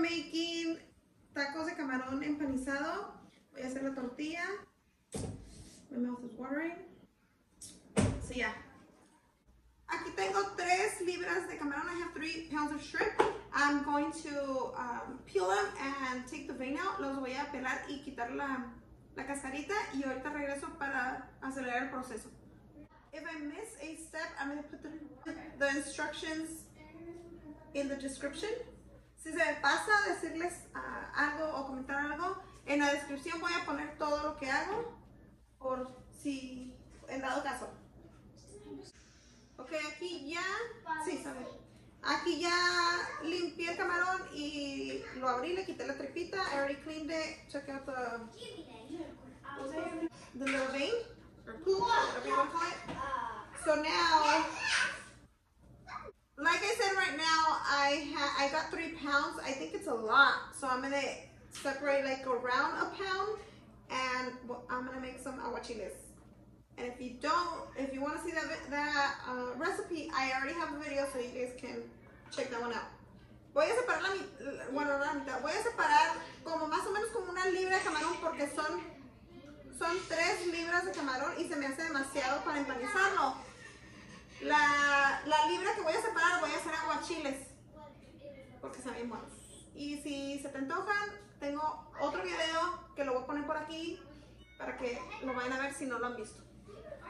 making tacos de camarón empanizado. Voy a hacer la tortilla. My mouth is watering. So yeah. Aquí tengo 3 libras de camarón. I have 3 pounds of shrimp. I'm going to um, peel them and take the vein out. Los voy a pelar y quitar la, la cascarita. Y ahorita regreso para acelerar el proceso. If I miss a step, I'm going to put the, the instructions in the description. Si se me pasa decirles uh, algo o comentar algo, en la descripción voy a poner todo lo que hago por si en dado caso. Ok, aquí ya, sí, sabe. Aquí ya limpié el camarón y lo abrí, le quité la tripita. I already cleaned it. Check out the, the little vein, or poop, whatever you want to call it. So now, like I said right now, I ha I got three pounds. I think it's a lot. So I'm gonna separate like around a pound and I'm gonna make some aguachiles. And if you don't, if you want to see that, that uh, recipe, I already have a video so you guys can check that one out. Voy a separar la mitad, bueno, la mitad, voy a separar como más o menos como una libra de camarón porque son, son tres libras de camarón y se me hace demasiado para empanizarlo. La, la libra que voy a separar voy a hacer aguachiles porque están bien buenos. Y si se te antojan, tengo otro video que lo voy a poner por aquí para que lo vayan a ver si no lo han visto.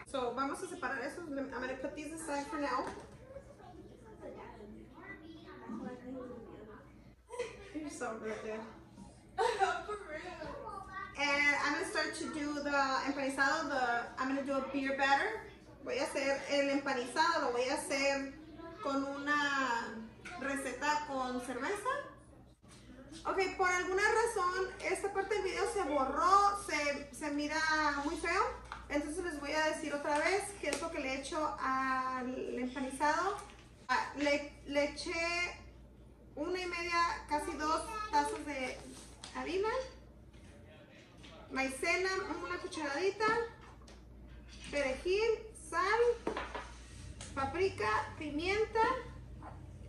So, vamos a separar eso. I'm going to put these aside for now. You're so good, dude. And I'm going to start to do the empanizado. The, I'm going to do a beer batter. Voy a hacer el empanizado, lo voy a hacer con una receta con cerveza. Ok, por alguna razón esta parte del video se borró, se, se mira muy feo. Entonces les voy a decir otra vez qué es lo que le he hecho al empanizado. Ah, le, le eché una y media, casi dos tazas de harina, maicena, una cucharadita, perejil, sal, paprika, pimienta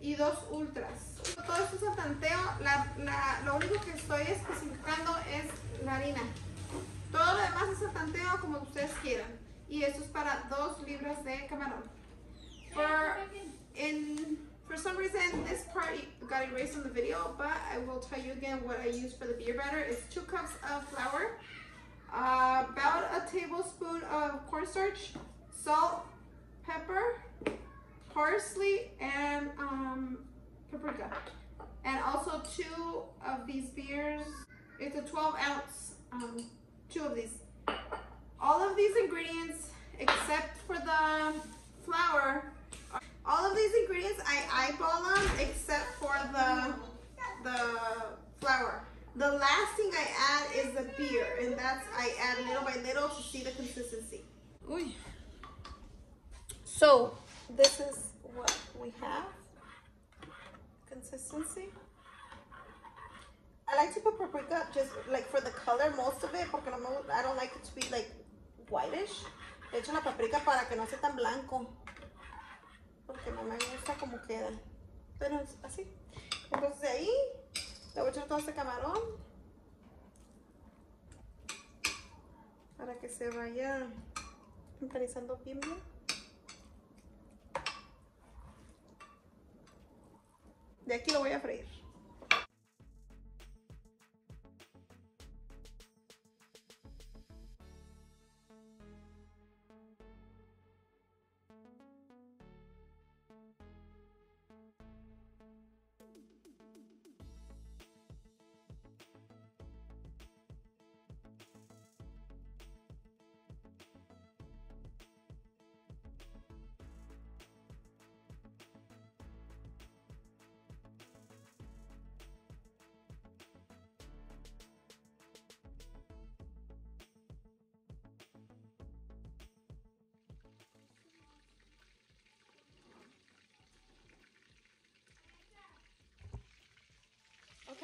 y dos ultras. Todo esto es al tanteo, la, la, lo único que estoy especificando es la harina. Todo lo demás es al tanteo como ustedes quieran. Y esto es para dos libras de camarón. For, in, for some reason, this part got erased on the video, but I will tell you again what I use for the beer batter. is two cups of flour, uh, about a tablespoon of cornstarch, salt, pepper, parsley, and um, paprika. And also two of these beers. It's a 12 ounce, um, two of these. All of these ingredients, except for the flour, all of these ingredients, I eyeball them except for the, the flour. The last thing I add is the beer, and that's, I add little by little to see the consistency. Uy. So, this is what we have. Consistency. I like to put paprika just like for the color, most of it, porque no me, I don't like it to be like whitish. Le echo la paprika para que no sea tan blanco. Porque no me gusta como queda. Pero es así. Entonces de ahí le voy a echar todo este camarón. Para que se vaya empanizando bien bien. De aquí lo voy a freír.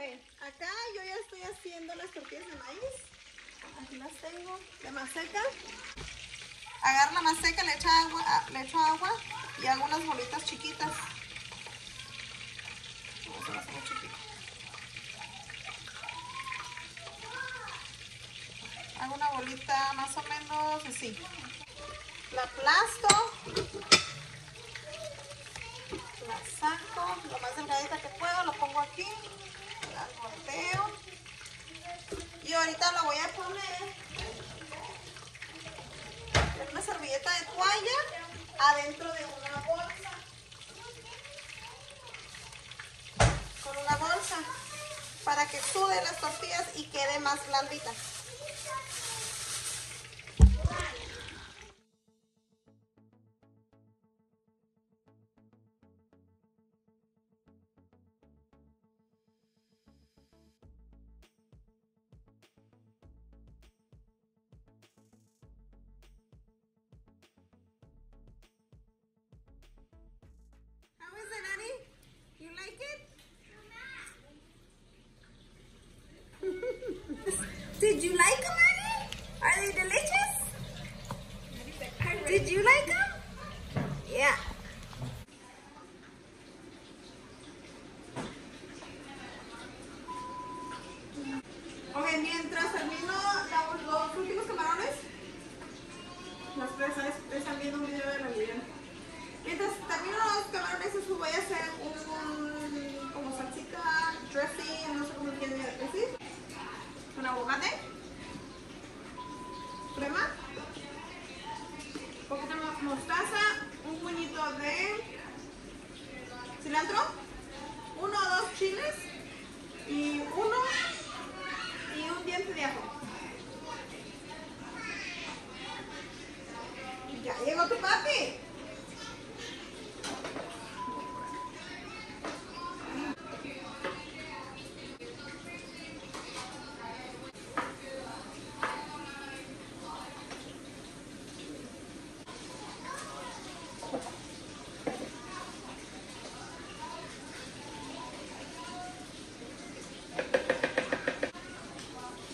Acá yo ya estoy haciendo las tortillas de maíz. Aquí las tengo de maseca. Agarro la maseca, le echo agua, ah, le echo agua y hago unas bolitas chiquitas. hago una bolita más o menos así. La aplasto adentro de una bolsa. Con una bolsa para que sude las tortillas y quede más blandita. Like it? Cilantro, uno o dos chiles y uno y un diente de ajo. Ya llegó tu papi.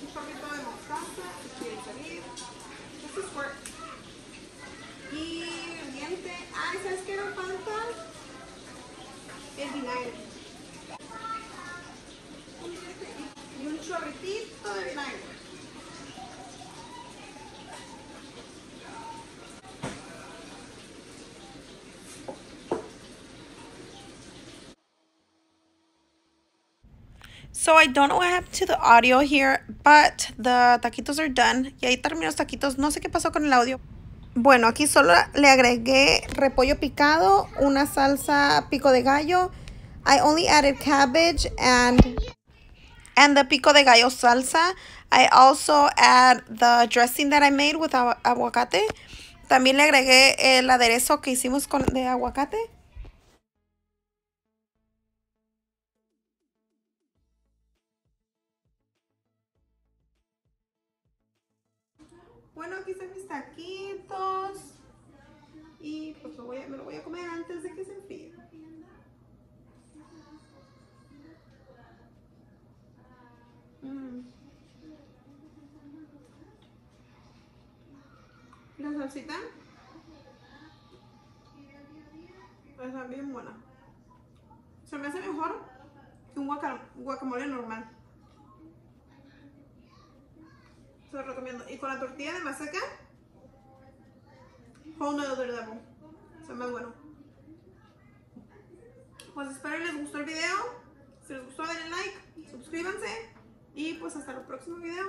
un poquito de mostaza, si quiere salir. Esto es squirt. Y diente. Ay, ¿sabes qué me falta? El vinagre. Y un chorritito de vinagre. So I don't know what happened to the audio here, but the taquitos are done. Y ahí terminé los taquitos. No sé qué pasó con el audio. Bueno, aquí solo le agregué repollo picado, una salsa pico de gallo. I only added cabbage and and the pico de gallo salsa. I also add the dressing that I made with agu- aguacate. También le agregué el aderezo que hicimos con de aguacate. Bueno, aquí están mis taquitos. Y pues lo voy a- me lo voy a comer antes de que se enfríe. Mm. La salsita está bien buena. Se me hace mejor que un guaca- guacamole normal. Se recomiendo. Y con la tortilla de maseca, whole nother level. Está más bueno. Pues espero les gustó el video. Si les gustó, denle like, suscríbanse. Y pues hasta el próximo video.